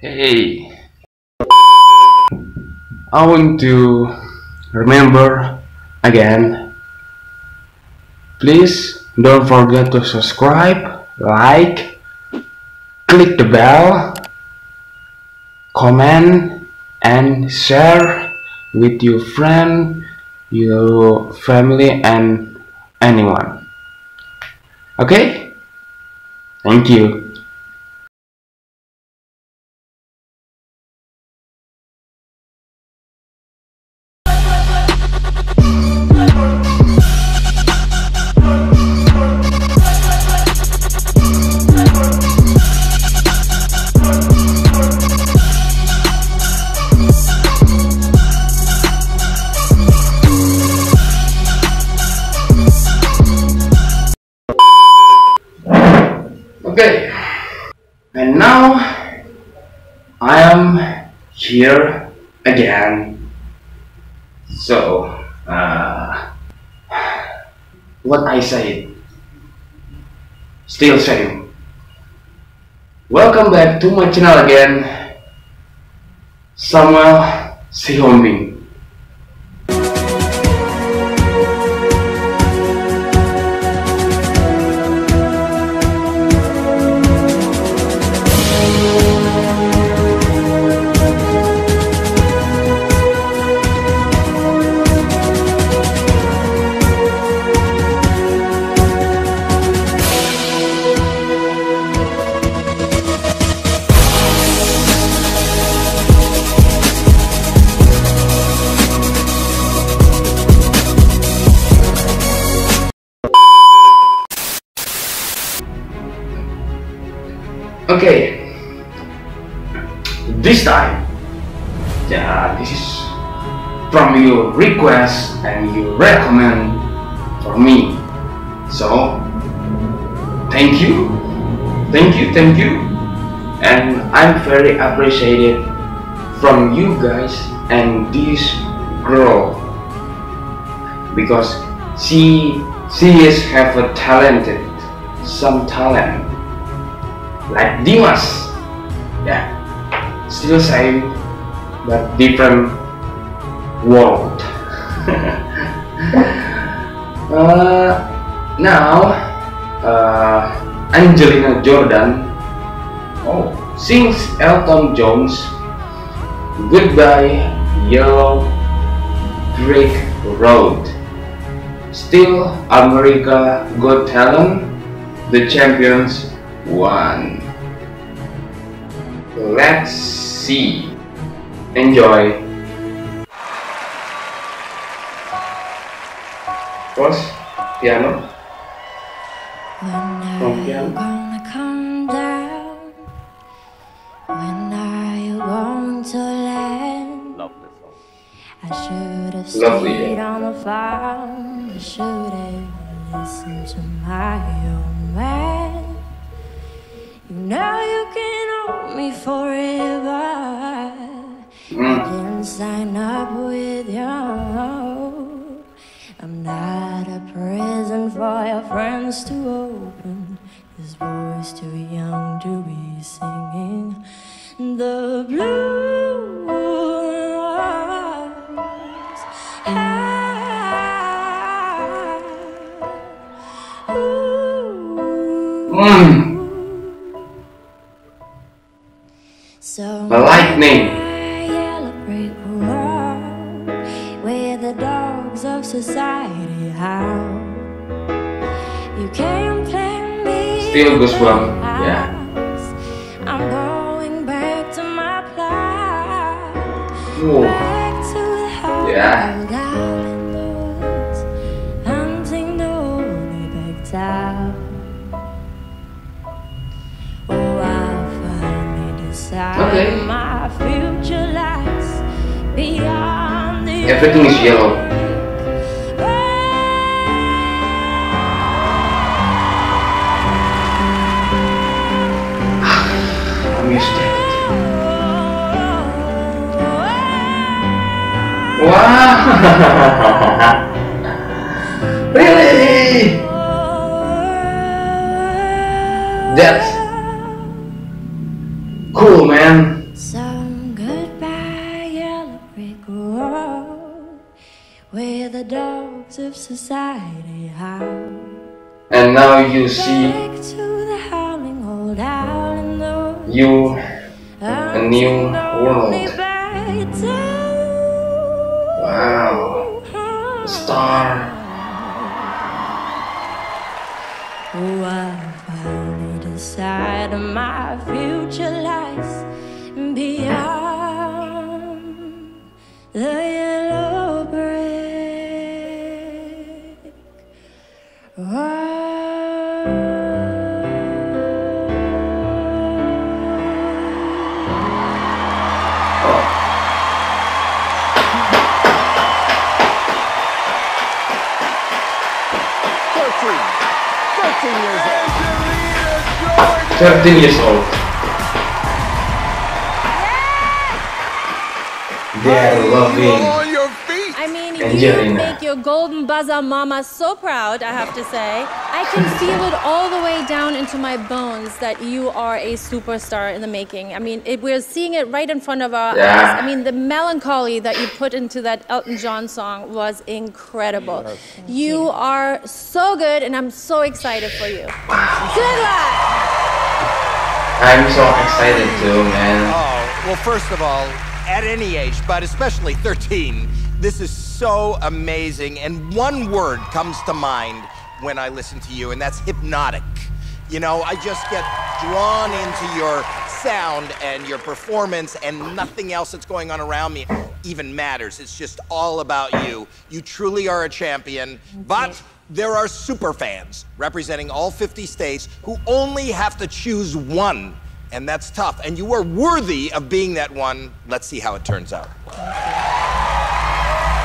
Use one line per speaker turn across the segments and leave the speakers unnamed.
Hey, I want to remember again. Please don't forget to subscribe, like, click the bell, comment, and share with your friend, your family, and anyone. Okay? Thank you. Here again. So, uh, what I said, still same. Welcome back to my channel again, Samuel Sihombing. Okay, this time, yeah, this is from your request and you recommend for me. So, thank you, thank you, thank you, and I'm very appreciated from you guys and this girl. Because she she is have a talented some talent like Dimash. Yeah, still same but different world. uh, now, uh, Angelina Jordan oh, sings Elton John's Goodbye Yellow Brick Road. Still America Got Talent, the champions won. Let's see. Enjoy. First, piano.
When
From piano.
gonna come down? When are you to land? I should have
Lovely,
stayed on the farm. I should have listened to my old man. You know you can hold me forever.
Mm.
Didn't sign up with you. I'm not a prison for your friends to open. His voice too young to be singing the. Ah, ooh.
Mm.
Me.
Still goosebump, yeah.
I'm going back to my plot.
Whoa.
Back to
Yeah. Okay.
my future lies beyond the
Everything is yellow. I'm used to it. Ah, wow! really? That's
of society. How
And now you see
back to the howling old owl in the
you a new world. Wow. Star.
Oh, I finally decided my future lies beyond the
13 years old. They are loving.
on your feet.
I mean, you
Angelina.
make your golden buzzer mama so proud, I have to say. I can feel it all the way down into my bones that you are a superstar in the making. I mean, it, we're seeing it right in front of our
Yeah.
eyes. I mean, the melancholy that you put into that Elton John song was incredible. You are so good, and I'm so excited for you. Good luck!
I'm so excited too, man.
Oh, well, first of all, at any age, but especially 13, this is so amazing. And one word comes to mind when I listen to you, and that's hypnotic. You know, I just get drawn into your sound and your performance, and nothing else that's going on around me even matters. It's just all about you. You truly are a champion. But there are super fans representing all 50 states who only have to choose one, and that's tough. And you are worthy of being that one. Let's see how it turns out.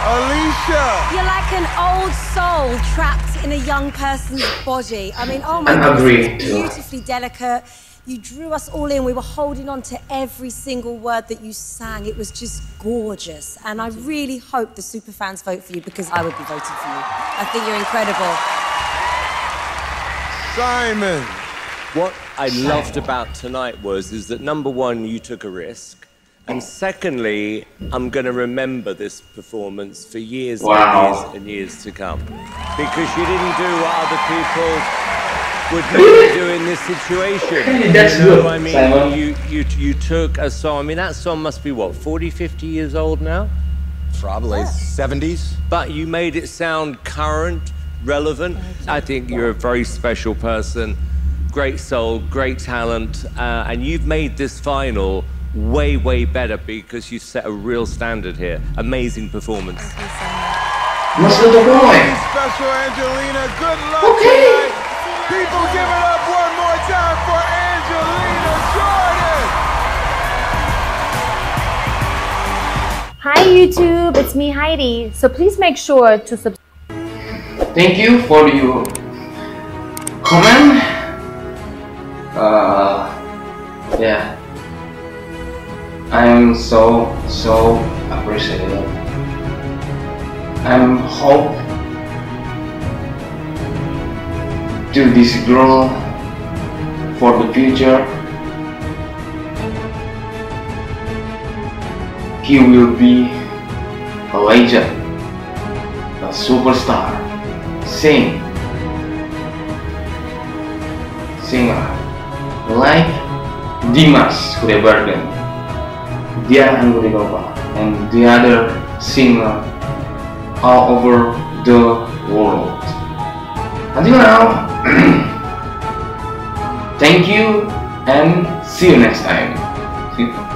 Alicia!
You're like an old soul trapped in a young person's body. I mean, oh my
I
goodness,
agree,
it's beautifully delicate. You drew us all in. We were holding on to every single word that you sang. It was just gorgeous. And I really hope the superfans vote for you because I would be voting for you. I think you're incredible.
Simon!
What I loved about tonight was is that number one, you took a risk, and secondly, I'm going to remember this performance for years
Wow.
and years and years to come, because you didn't do what other people would you do in this situation.
That's
you know,
good,
I mean,
Simon.
you, you you took a song. I mean, that song must be what 40, 50 years old now.
Probably 70s.
but you made it sound current, relevant. I think you're a very special person, great soul, great talent, uh, and you've made this final way, way better because you set a real standard here. Amazing performance.
Mas tudo bom, é?
Special Angelina, good luck
Okay.
Tonight. People give it up one more time for Angelina Jordan!
Hi YouTube, it's me Heidi. So please make sure to subscribe.
Thank you for your comment. Uh, yeah. I am so so appreciative. I'm hope to this girl for the future. He will be a legend, a superstar, sing, singer like Dimash Kudaibergen, Diana Ankudinova, and the other singer all over the world. Until now, thank you and see you next time.